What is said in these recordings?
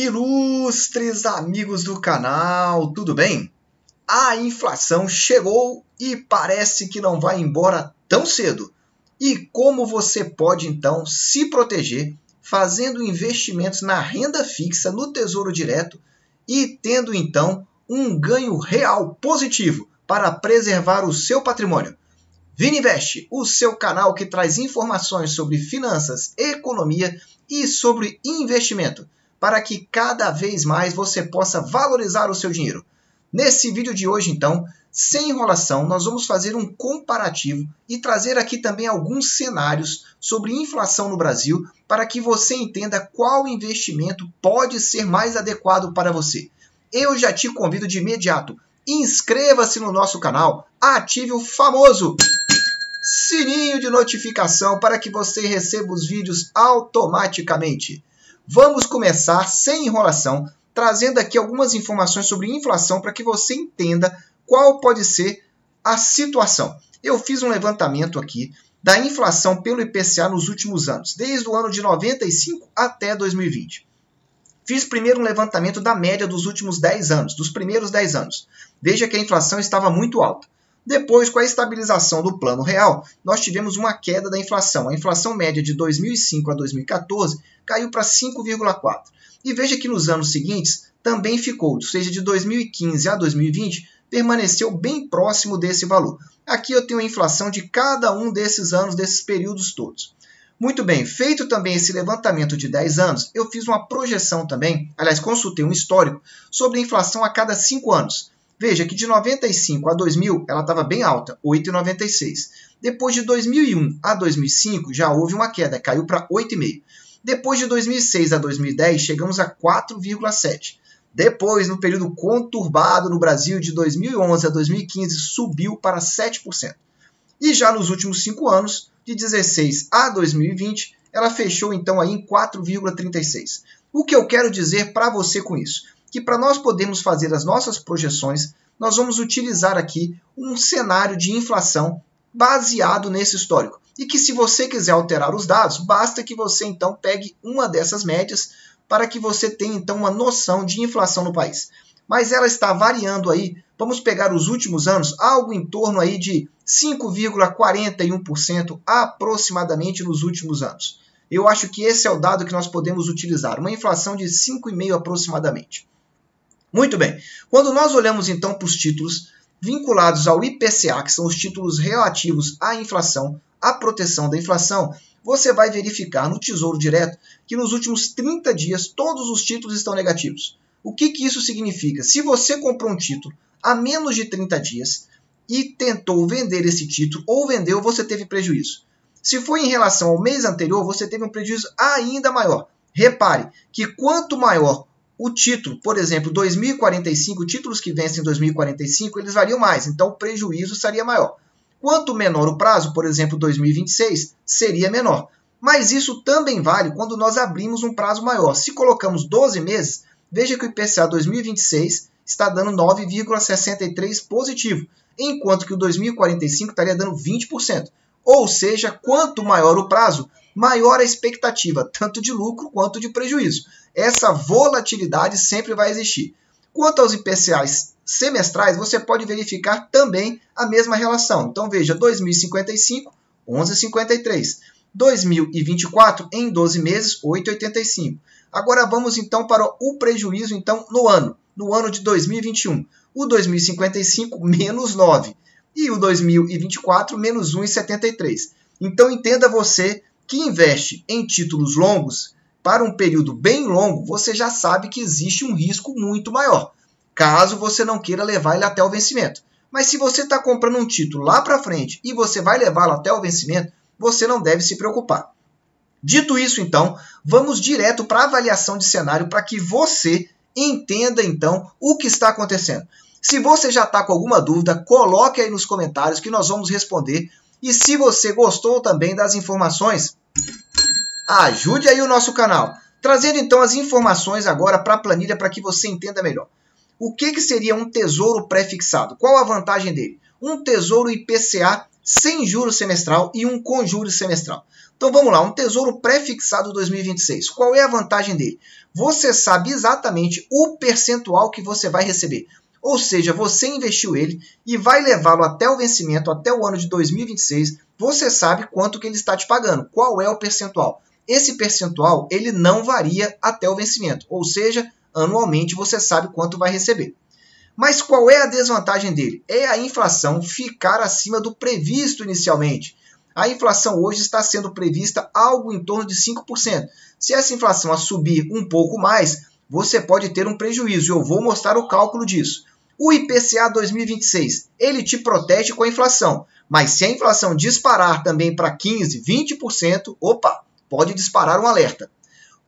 Ilustres amigos do canal, tudo bem? A inflação chegou e parece que não vai embora tão cedo. E como você pode então se proteger fazendo investimentos na renda fixa no Tesouro Direto e tendo então um ganho real positivo para preservar o seu patrimônio? Vini Invest, o seu canal que traz informações sobre finanças, economia e sobre investimento para que cada vez mais você possa valorizar o seu dinheiro. Nesse vídeo de hoje, então, sem enrolação, nós vamos fazer um comparativo e trazer aqui também alguns cenários sobre inflação no Brasil para que você entenda qual investimento pode ser mais adequado para você. Eu já te convido de imediato, inscreva-se no nosso canal, ative o famoso sininho de notificação para que você receba os vídeos automaticamente. Vamos começar sem enrolação, trazendo aqui algumas informações sobre inflação para que você entenda qual pode ser a situação. Eu fiz um levantamento aqui da inflação pelo IPCA nos últimos anos, desde o ano de 95 até 2020. Fiz primeiro um levantamento da média dos últimos 10 anos, dos primeiros 10 anos. Veja que a inflação estava muito alta. Depois, com a estabilização do plano real, nós tivemos uma queda da inflação. A inflação média de 2005 a 2014 caiu para 5,4. E veja que nos anos seguintes também ficou, ou seja, de 2015 a 2020, permaneceu bem próximo desse valor. Aqui eu tenho a inflação de cada um desses anos, desses períodos todos. Muito bem, feito também esse levantamento de 10 anos, eu fiz uma projeção também, aliás, consultei um histórico, sobre a inflação a cada 5 anos. Veja que de 95 a 2000 ela estava bem alta, 8,96. Depois de 2001 a 2005 já houve uma queda, caiu para 8,5. Depois de 2006 a 2010 chegamos a 4,7. Depois, no período conturbado no Brasil de 2011 a 2015, subiu para 7%. E já nos últimos cinco anos, de 16 a 2020, ela fechou então aí em 4,36. O que eu quero dizer para você com isso? Que para nós podermos fazer as nossas projeções, nós vamos utilizar aqui um cenário de inflação baseado nesse histórico. E que se você quiser alterar os dados, basta que você então pegue uma dessas médias para que você tenha então uma noção de inflação no país. Mas ela está variando aí, vamos pegar os últimos anos, algo em torno aí de 5,41% aproximadamente nos últimos anos. Eu acho que esse é o dado que nós podemos utilizar, uma inflação de 5,5 aproximadamente. Muito bem. Quando nós olhamos então para os títulos vinculados ao IPCA, que são os títulos relativos à inflação, à proteção da inflação, você vai verificar no Tesouro Direto que nos últimos 30 dias todos os títulos estão negativos. O que, que isso significa? Se você comprou um título há menos de 30 dias e tentou vender esse título, ou vendeu, você teve prejuízo. Se foi em relação ao mês anterior, você teve um prejuízo ainda maior. Repare que quanto maior o título, por exemplo, 2045, títulos que vencem em 2045, eles variam mais, então o prejuízo seria maior. Quanto menor o prazo, por exemplo, 2026, seria menor. Mas isso também vale quando nós abrimos um prazo maior. Se colocamos 12 meses, veja que o IPCA 2026 está dando 9,63 positivo, enquanto que o 2045 estaria dando 20%. Ou seja, quanto maior o prazo, maior a expectativa, tanto de lucro quanto de prejuízo. Essa volatilidade sempre vai existir. Quanto aos IPCAs semestrais, você pode verificar também a mesma relação. Então veja, 2055, 11,53. 2024 em 12 meses, 8,85. Agora vamos então para o prejuízo então no ano, no ano de 2021. O 2055 menos 9 e o 2024 menos 1,73. Então entenda você que investe em títulos longos para um período bem longo, você já sabe que existe um risco muito maior, caso você não queira levar ele até o vencimento. Mas se você está comprando um título lá para frente e você vai levá-lo até o vencimento, você não deve se preocupar. Dito isso, então, vamos direto para a avaliação de cenário para que você entenda então o que está acontecendo. Se você já está com alguma dúvida, coloque aí nos comentários que nós vamos responder. E se você gostou também das informações, ajude aí o nosso canal. Trazendo então as informações agora para a planilha para que você entenda melhor. O que, que seria um tesouro pré-fixado? Qual a vantagem dele? Um tesouro IPCA sem juros semestral e um com juros semestral. Então vamos lá, um tesouro pré-fixado 2026. Qual é a vantagem dele? Você sabe exatamente o percentual que você vai receber. Ou seja, você investiu ele e vai levá-lo até o vencimento, até o ano de 2026. Você sabe quanto que ele está te pagando, qual é o percentual. Esse percentual ele não varia até o vencimento, ou seja, anualmente você sabe quanto vai receber. Mas qual é a desvantagem dele? É a inflação ficar acima do previsto inicialmente. A inflação hoje está sendo prevista algo em torno de 5%. Se essa inflação subir um pouco mais, você pode ter um prejuízo. Eu vou mostrar o cálculo disso. O IPCA 2026, ele te protege com a inflação, mas se a inflação disparar também para 15, 20%, opa, pode disparar um alerta.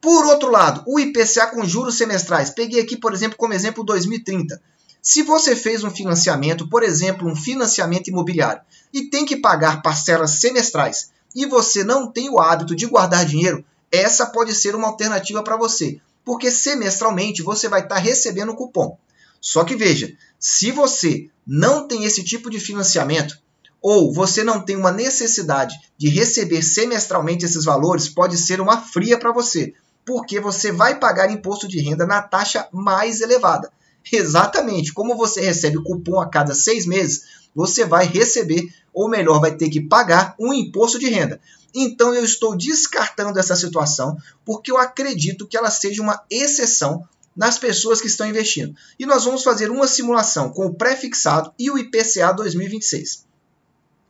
Por outro lado, o IPCA com juros semestrais, peguei aqui, por exemplo, como exemplo 2030. Se você fez um financiamento, por exemplo, um financiamento imobiliário, e tem que pagar parcelas semestrais, e você não tem o hábito de guardar dinheiro, essa pode ser uma alternativa para você, porque semestralmente você vai estar tá recebendo o cupom. Só que veja, se você não tem esse tipo de financiamento, ou você não tem uma necessidade de receber semestralmente esses valores, pode ser uma fria para você, porque você vai pagar imposto de renda na taxa mais elevada. Exatamente, como você recebe cupom a cada seis meses, você vai receber, ou melhor, vai ter que pagar um imposto de renda. Então eu estou descartando essa situação, porque eu acredito que ela seja uma exceção nas pessoas que estão investindo. E nós vamos fazer uma simulação com o pré-fixado e o IPCA 2026.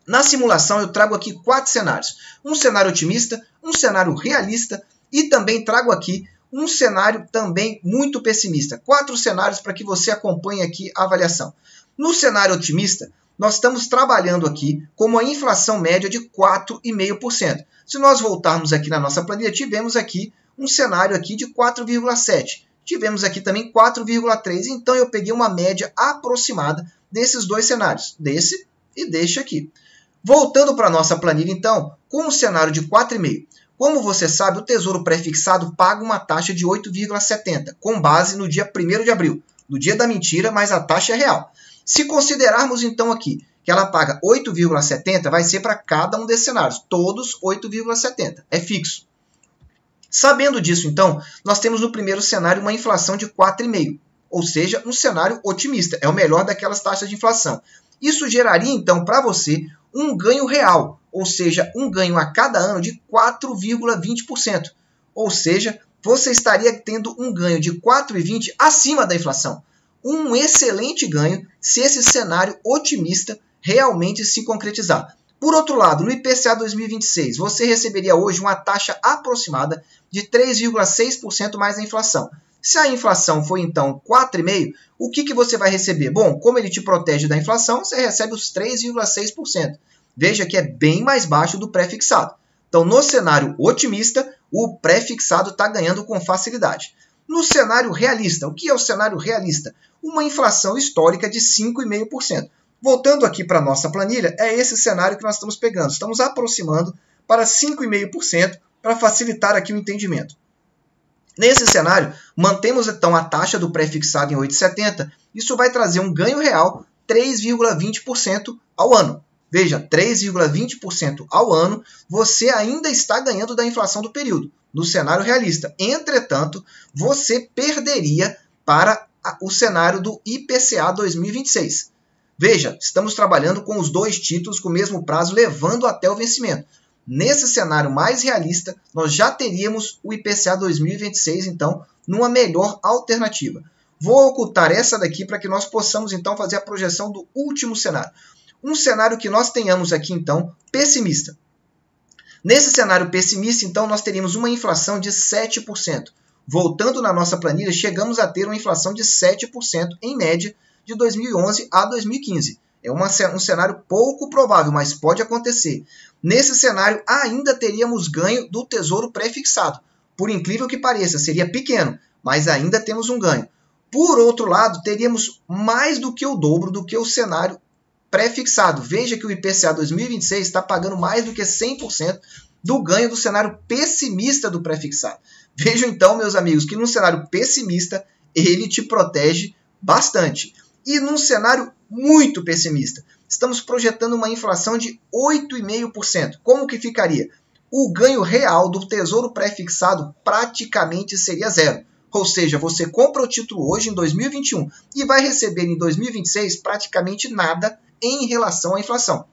Na simulação eu trago aqui quatro cenários. Um cenário otimista, um cenário realista e também trago aqui um cenário também muito pessimista. Quatro cenários para que você acompanhe aqui a avaliação. No cenário otimista, nós estamos trabalhando aqui com uma inflação média de 4,5%. Se nós voltarmos aqui na nossa planilha, tivemos aqui um cenário aqui de 4,7%. Tivemos aqui também 4,3, então eu peguei uma média aproximada desses dois cenários, desse e deste aqui. Voltando para a nossa planilha, então, com um cenário de 4,5. Como você sabe, o Tesouro Prefixado paga uma taxa de 8,70, com base no dia 1 de abril, no dia da mentira, mas a taxa é real. Se considerarmos então aqui que ela paga 8,70, vai ser para cada um desses cenários, todos 8,70, é fixo. Sabendo disso, então, nós temos no primeiro cenário uma inflação de 4,5%, ou seja, um cenário otimista, é o melhor daquelas taxas de inflação. Isso geraria, então, para você um ganho real, ou seja, um ganho a cada ano de 4,20%. Ou seja, você estaria tendo um ganho de 4,20% acima da inflação. Um excelente ganho se esse cenário otimista realmente se concretizar. Por outro lado, no IPCA 2026, você receberia hoje uma taxa aproximada de 3,6% mais a inflação. Se a inflação for então 4,5%, o que, que você vai receber? Bom, como ele te protege da inflação, você recebe os 3,6%. Veja que é bem mais baixo do pré-fixado. Então, no cenário otimista, o pré-fixado está ganhando com facilidade. No cenário realista, o que é o cenário realista? Uma inflação histórica de 5,5%. Voltando aqui para a nossa planilha, é esse cenário que nós estamos pegando. Estamos aproximando para 5,5% para facilitar aqui o entendimento. Nesse cenário, mantemos então a taxa do pré-fixado em 8,70. Isso vai trazer um ganho real 3,20% ao ano. Veja, 3,20% ao ano, você ainda está ganhando da inflação do período, no cenário realista. Entretanto, você perderia para o cenário do IPCA 2026. Veja, estamos trabalhando com os dois títulos com o mesmo prazo, levando até o vencimento. Nesse cenário mais realista, nós já teríamos o IPCA 2026, então, numa melhor alternativa. Vou ocultar essa daqui para que nós possamos, então, fazer a projeção do último cenário. Um cenário que nós tenhamos aqui, então, pessimista. Nesse cenário pessimista, então, nós teríamos uma inflação de 7%. Voltando na nossa planilha, chegamos a ter uma inflação de 7% em média de 2011 a 2015. É uma, um cenário pouco provável, mas pode acontecer. Nesse cenário, ainda teríamos ganho do tesouro pré-fixado. Por incrível que pareça, seria pequeno, mas ainda temos um ganho. Por outro lado, teríamos mais do que o dobro do que o cenário pré-fixado. Veja que o IPCA 2026 está pagando mais do que 100% do ganho do cenário pessimista do pré-fixado. Vejam então, meus amigos, que no cenário pessimista ele te protege bastante e num cenário muito pessimista. estamos projetando uma inflação de 8,5%. Como que ficaria? O ganho real do Tesouro pré-fixado praticamente seria zero. Ou seja, você compra o título hoje em 2021 e vai receber em 2026 praticamente nada em relação à inflação.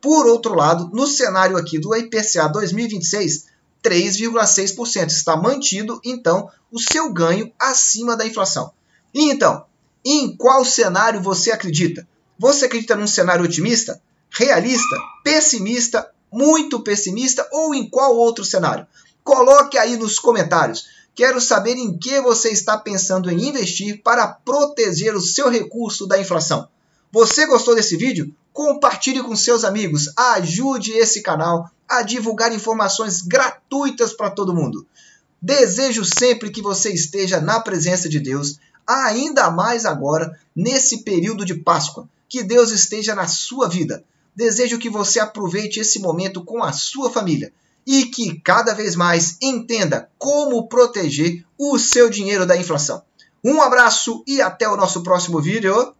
Por outro lado, no cenário aqui do IPCA 2026, 3,6% está mantido, então, o seu ganho acima da inflação. E então, em qual cenário você acredita? Você acredita num cenário otimista, realista, pessimista, muito pessimista ou em qual outro cenário? Coloque aí nos comentários. Quero saber em que você está pensando em investir para proteger o seu recurso da inflação. Você gostou desse vídeo? Compartilhe com seus amigos, ajude esse canal a divulgar informações gratuitas para todo mundo. Desejo sempre que você esteja na presença de Deus, ainda mais agora, nesse período de Páscoa. Que Deus esteja na sua vida. Desejo que você aproveite esse momento com a sua família e que cada vez mais entenda como proteger o seu dinheiro da inflação. Um abraço e até o nosso próximo vídeo.